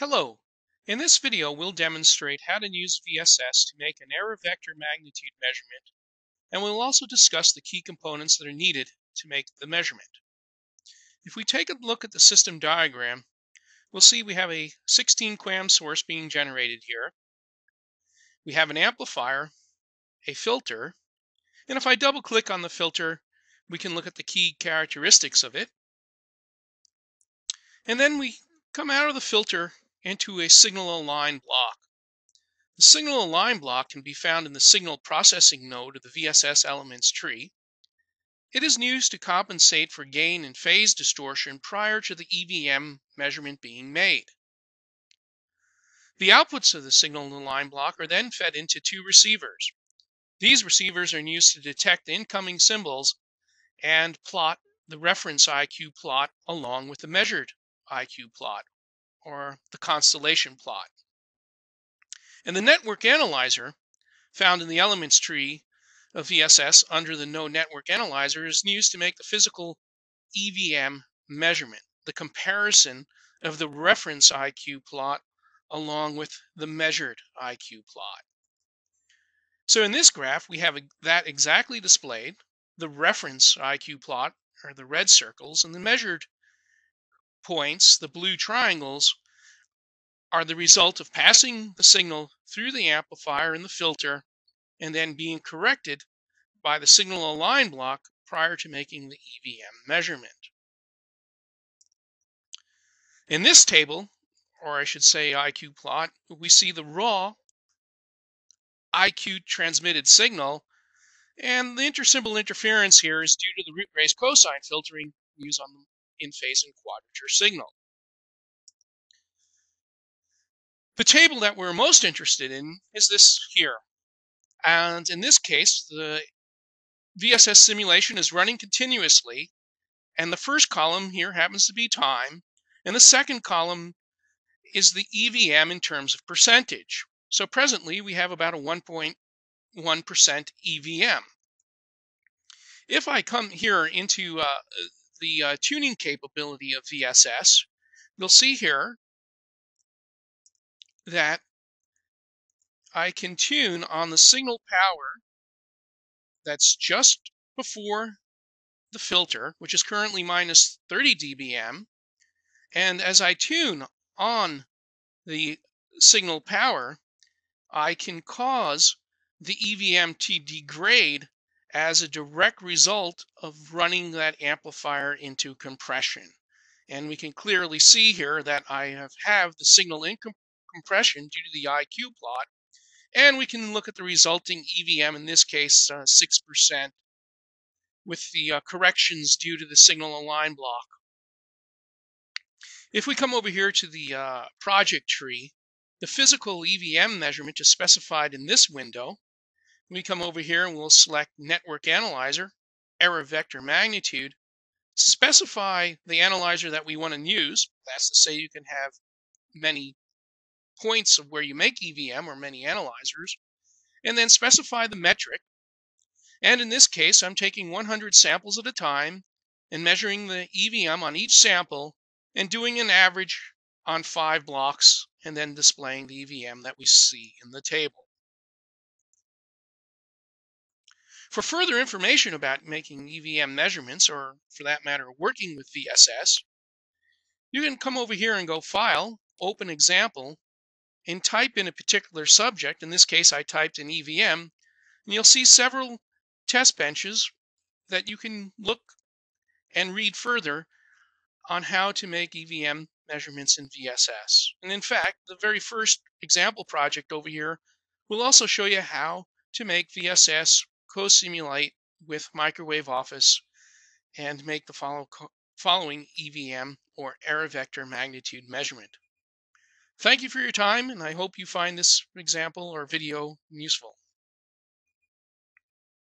Hello! In this video we'll demonstrate how to use VSS to make an error vector magnitude measurement and we'll also discuss the key components that are needed to make the measurement. If we take a look at the system diagram, we'll see we have a 16 QAM source being generated here. We have an amplifier, a filter, and if I double click on the filter, we can look at the key characteristics of it. And then we come out of the filter into a signal align block. The signal align block can be found in the signal processing node of the VSS elements tree. It is used to compensate for gain and phase distortion prior to the EVM measurement being made. The outputs of the signal align block are then fed into two receivers. These receivers are used to detect incoming symbols and plot the reference IQ plot along with the measured IQ plot or the constellation plot. And the network analyzer found in the elements tree of VSS under the no network analyzer is used to make the physical EVM measurement, the comparison of the reference IQ plot along with the measured IQ plot. So in this graph, we have that exactly displayed, the reference IQ plot, or the red circles, and the measured points, the blue triangles, are the result of passing the signal through the amplifier and the filter and then being corrected by the signal align block prior to making the EVM measurement. In this table, or I should say IQ plot, we see the raw IQ transmitted signal and the intersymbol interference here is due to the root raised cosine filtering used on the in phase and quadrature signal. The table that we're most interested in is this here. And in this case, the VSS simulation is running continuously. And the first column here happens to be time. And the second column is the EVM in terms of percentage. So presently we have about a 1.1% EVM. If I come here into uh, the uh, tuning capability of VSS, you'll see here that I can tune on the signal power that's just before the filter, which is currently minus 30 dBm. And as I tune on the signal power, I can cause the EVM to degrade as a direct result of running that amplifier into compression. And we can clearly see here that I have, have the signal in com compression due to the IQ plot. And we can look at the resulting EVM, in this case, uh, 6%, with the uh, corrections due to the signal align block. If we come over here to the uh, project tree, the physical EVM measurement is specified in this window. We come over here and we'll select Network Analyzer, Error Vector Magnitude, specify the analyzer that we want to use. That's to say you can have many points of where you make EVM or many analyzers, and then specify the metric. And in this case, I'm taking 100 samples at a time and measuring the EVM on each sample and doing an average on five blocks and then displaying the EVM that we see in the table. For further information about making EVM measurements, or for that matter, working with VSS, you can come over here and go File, Open Example, and type in a particular subject. In this case, I typed in EVM, and you'll see several test benches that you can look and read further on how to make EVM measurements in VSS. And in fact, the very first example project over here will also show you how to make VSS co-simulate with Microwave Office and make the follow following EVM or error vector magnitude measurement. Thank you for your time, and I hope you find this example or video useful.